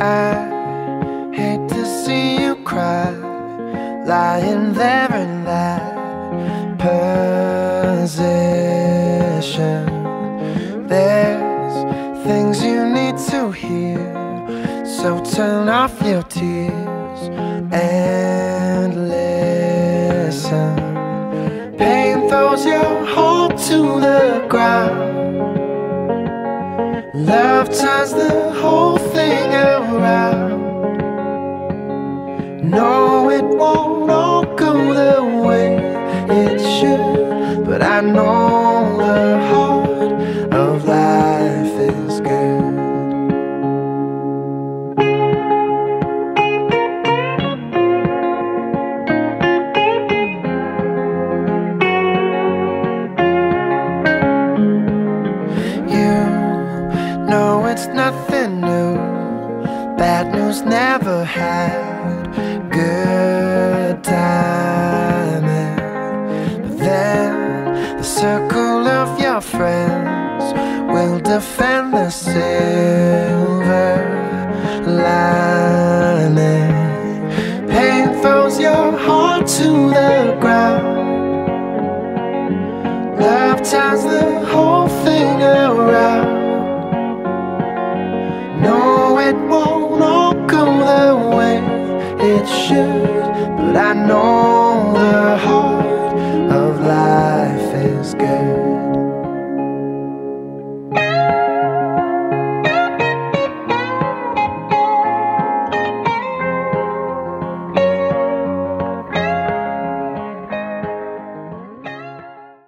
I hate to see you cry, lying there in that position. There's things you need to hear, so turn off your tears and listen. Pain throws your heart to the ground. Love turns the No, it won't all go the way it should, but I know the heart of life is good. You know it's nothing new. Bad never had good timing. Then the circle of your friends will defend the silver lining. Pain throws your heart to the ground. Love turns the whole thing around. Should, but I know